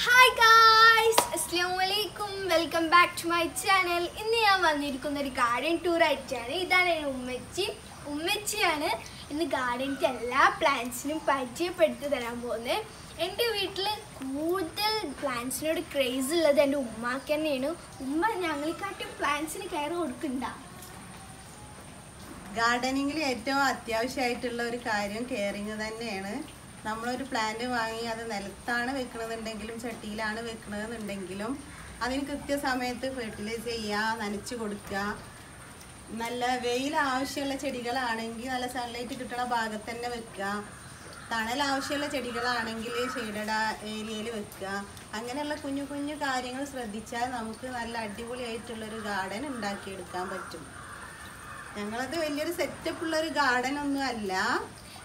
Hi guys അസ്സാം വലൈക്കും welcome back to my channel ഇന്ന് ഞാൻ വന്നിരിക്കുന്ന ഒരു ഗാർഡൻ ടൂർ ആയിട്ടാണ്. ഇതാണ് എന്റെ ഉമ്മച്ചി. ഉമ്മച്ചിയാണ് ഇന്ന് ഗാർഡനിന്റെ എല്ലാ പ്ലാന്റ്സിനും പരിചയപ്പെടുത്തി തരാൻ പോകുന്നത്. എന്റെ വീട്ടിൽ കൂടുതൽ പ്ലാന്റ്സിനോട് ക്രേസ് ഉള്ളത് എന്റെ ഉമ്മാക്ക് തന്നെയാണ്. ഉമ്മ ഞങ്ങളെക്കാട്ടും പ്ലാന്റ്സിന് കയറി കൊടുക്കണ്ട. ഗാർഡനിങ്ങിൽ ഏറ്റവും അത്യാവശ്യമായിട്ടുള്ള ഒരു കാര്യം കെയറിങ് തന്നെയാണ്. നമ്മളൊരു പ്ലാന്റ് വാങ്ങി അത് നിലത്താണ് വെക്കണമെന്നുണ്ടെങ്കിലും ചട്ടിയിലാണ് വെക്കണമെന്നുണ്ടെങ്കിലും അതിന് കൃത്യസമയത്ത് ഫെർട്ടിലൈസ് ചെയ്യുക നനച്ച് കൊടുക്കുക. നല്ല വെയിൽ ആവശ്യമുള്ള ചെടികളാണെങ്കിൽ നല്ല സൺലൈറ്റ് കിട്ടുന്ന ഭാഗത്ത് തന്നെ വെക്കുക. തണൽ ആവശ്യമുള്ള ചെടികളാണെങ്കിൽ ഷെയ്ഡഡ് ഏരിയയിൽ വെക്കുക. അങ്ങനെയുള്ള കുഞ്ഞു കുഞ്ഞു കാര്യങ്ങൾ ശ്രദ്ധിച്ചാൽ നമുക്ക് നല്ല അടിപൊളിയായിട്ടുള്ളൊരു ഗാർഡൻ ഉണ്ടാക്കിയെടുക്കാൻ പറ്റും. ഞങ്ങളത് വലിയൊരു സെറ്റപ്പ് ഉള്ള ഒരു ഗാർഡൻ ഒന്നും അല്ല.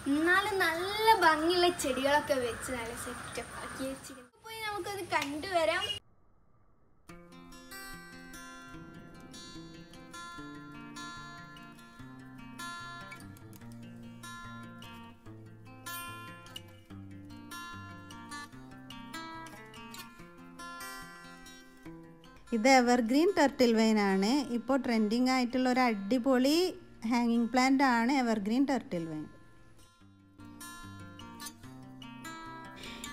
എന്നാലും നല്ല ഭംഗിയുള്ള ചെടികളൊക്കെ വെച്ച് നല്ല സെറ്റപ്പ് ആക്കി വെച്ചിരുന്നു പോയി നമുക്കത് കണ്ടുവരാം ഇത് എവർഗ്രീൻ ടെർട്ടിൽ വെയിൻ ആണ്. ഇപ്പോൾ ട്രെൻഡിങ് ആയിട്ടുള്ള ഒരു അടിപൊളി ഹാങ്ങിങ് പ്ലാന്റ് ആണ് എവർഗ്രീൻ ടെർട്ടിൽ വൈൻ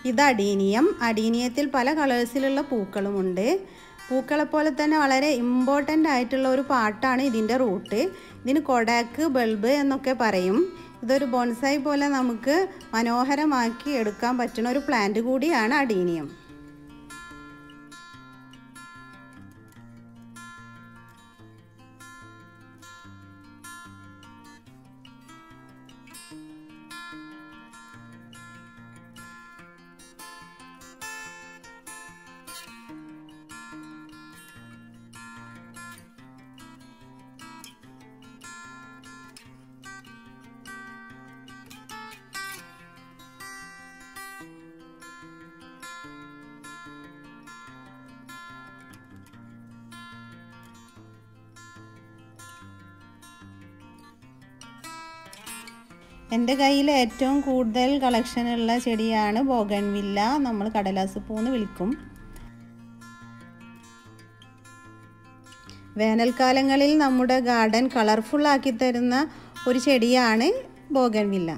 ഇത് അടീനിയം. അടീനിയത്തിൽ പല കളേഴ്സിലുള്ള പൂക്കളുമുണ്ട്. പൂക്കളെ പോലെ തന്നെ വളരെ ഇമ്പോർട്ടന്റ് ആയിട്ടുള്ള ഒരു പാട്ടാണ് ഇതിന്റെ റൂട്ട്. ഇതിന് കൊടാക്ക് ബൾബ് എന്നൊക്കെ പറയും. ഇതൊരു ബോൺസായി പോലെ നമുക്ക് മനോഹരമാക്കി എടുക്കാൻ പറ്റുന്ന ഒരു പ്ലാന്റ് കൂടിയാണ് അടീനിയം. എന്റെ കയ്യിൽ ഏറ്റവും കൂടുതൽ കളക്ഷൻ ഉള്ള ചെടിയാണ് ബോഗൺവില്ല നമ്മൾ കടലാസ് പൂന്ന് വിളിക്കും. വേനൽക്കാലങ്ങളിൽ നമ്മുടെ ഗാർഡൻ കളർഫുൾ ആക്കി തരുന്ന ഒരു ചെടിയാണ് ബോഗൺവില്ല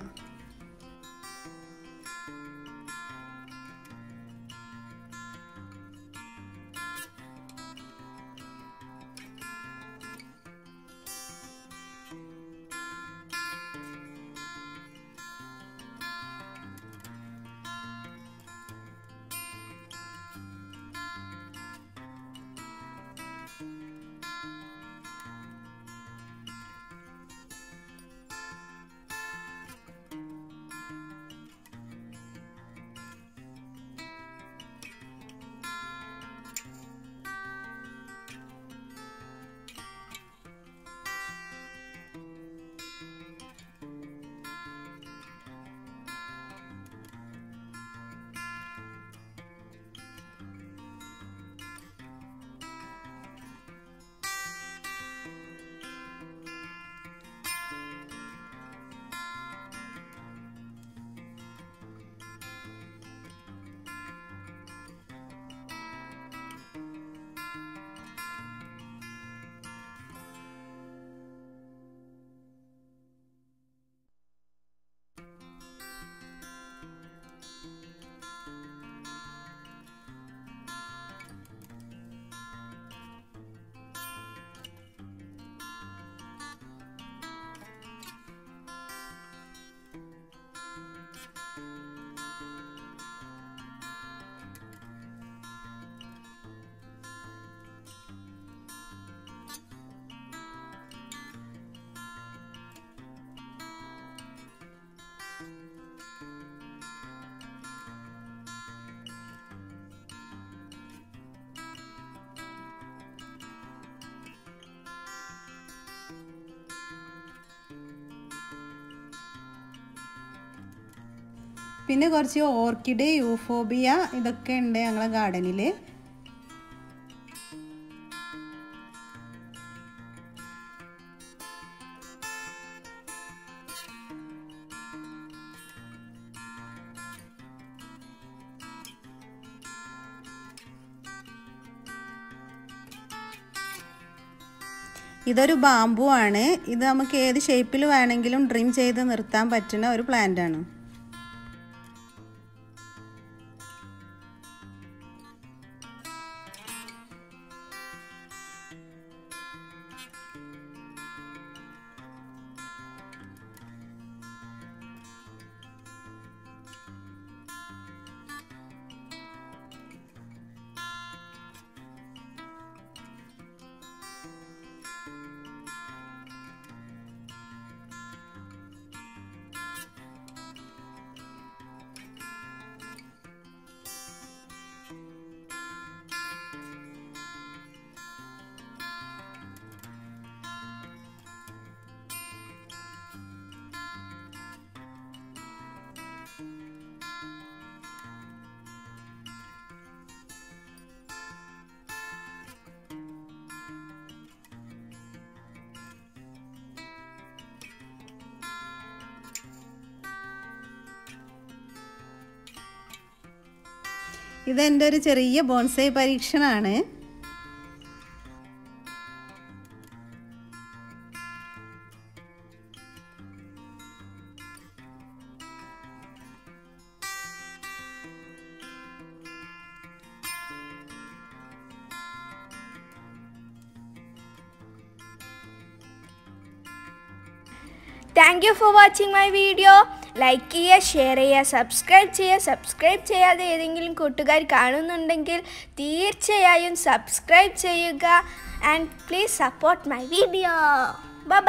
പിന്നെ കുറച്ച് ഓർക്കിഡ് യൂഫോബിയ ഇതൊക്കെ ഉണ്ട് ഞങ്ങളെ ഗാർഡനിൽ ഇതൊരു ബാമ്പു ആണ്. ഇത് നമുക്ക് ഏത് ഷേപ്പിൽ വേണമെങ്കിലും ഡ്രീം ചെയ്ത് നിർത്താൻ പറ്റുന്ന ഒരു പ്ലാന്റ് ആണ്. ഇതെന്റെ ഒരു ചെറിയ ബോൺസൈ പരീക്ഷണമാണ് thank you for watching my video like ചെയ്യുക ഷെയർ ചെയ്യുക സബ്സ്ക്രൈബ് ചെയ്യുക. സബ്സ്ക്രൈബ് ചെയ്യാതെ ഏതെങ്കിലും കൂട്ടുകാർ കാണുന്നുണ്ടെങ്കിൽ തീർച്ചയായും സബ്സ്ക്രൈബ് ചെയ്യുക. And please support my video bye